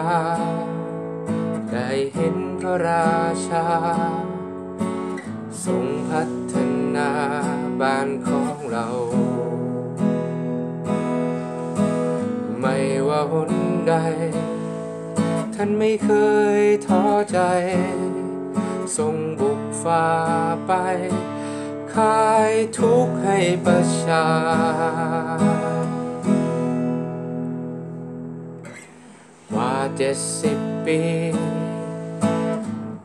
า ได้เห็นพระราชา ทรงพัฒนาบ้านของเรา ไม่ว่าหนใด ท่านไม่เคยท้อใจ ทรงบุกฟ้าไป คายทุกข์ให้ประชา เจ็ดสิบปี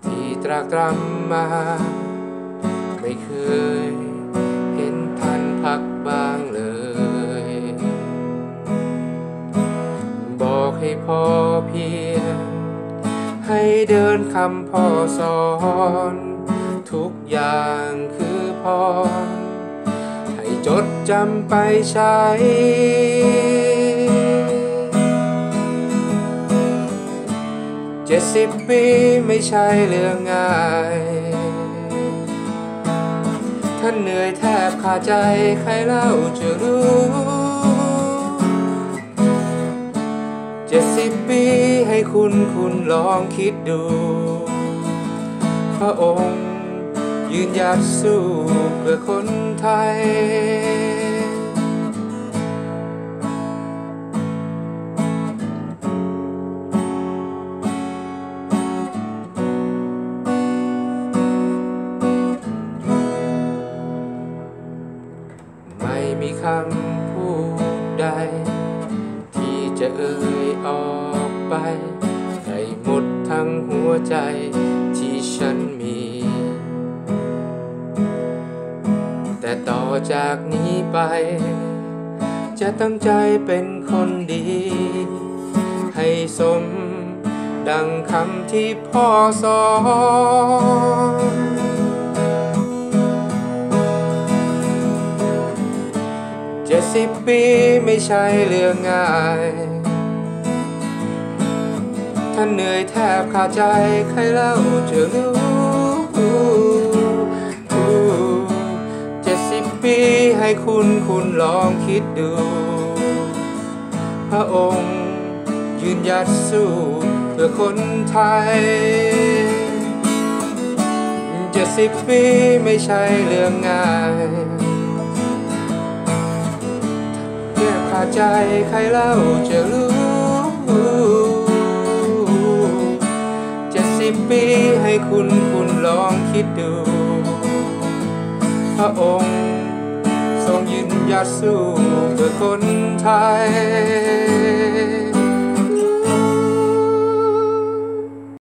ที่ตรากตรำมา ไม่เคยเห็นท่านพักบ้างเลย บอกให้พ่อเพียงให้เดินคำพ่อสอน ทุกอย่างคือพรให้จดจำไปใช้ จ็ดสิบปีไม่ใช่เรื่องง่าย ท่านเหนื่อยแทบขาดใจใครเล่าจะรู้เจ็ดสิบปีให้คุณคุณลองคิดดู พระองค์ยืนหยัดสู้เพื่อคนไทย คำพูดใด ที่จะเอ่ยออกไป ให้หมดทั้งหัวใจที่ฉันมี แต่ต่อจากนี้ไป จะตั้งใจเป็นคนดี ให้สมดังคำที่พ่อสอน สิบปีไม่ใช่เรื่องง่าย ท่านเหนื่อยแทบขาดใจใครเล่าจะรู้เจ็ดสิบปีให้คุณคุณลองคิดดู พระองค์ยืนหยัดสู้เพื่อคนไทยเจ็ดสิบปีไม่ใช่เรื่องง่าย ใจใครเล่าจะรู้เจ็ดสิบปีให้คุณคุณลองคิดดู พระองค์ทรงยืนหยัดสู้เพื่อคนไทย